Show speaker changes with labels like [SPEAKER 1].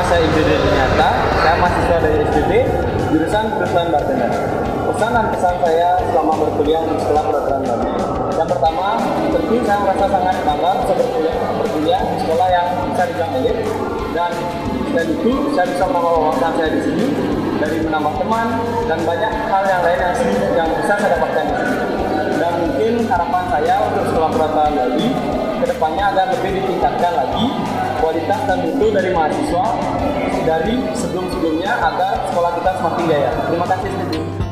[SPEAKER 1] IBD Ternyata. Saya mahasiswa dari SPB, jurusan perusahaan bartender. Pesan dan pesan saya selama berkuliah di sekolah peraturan baru. Yang pertama, tentu saya merasa sangat bangga bisa berkuliah, berkuliah di sekolah yang bisa dibilang elit dan dan itu saya bisa menambah wawasan saya di sini dari menambah teman dan banyak hal yang lain yang yang bisa saya dapatkan saya untuk sekolah peraturan Bali ke depannya agar lebih ditingkatkan lagi kualitas dan mutu dari mahasiswa dari sebelum-sebelumnya agar sekolah kita semakin jaya. Terima kasih.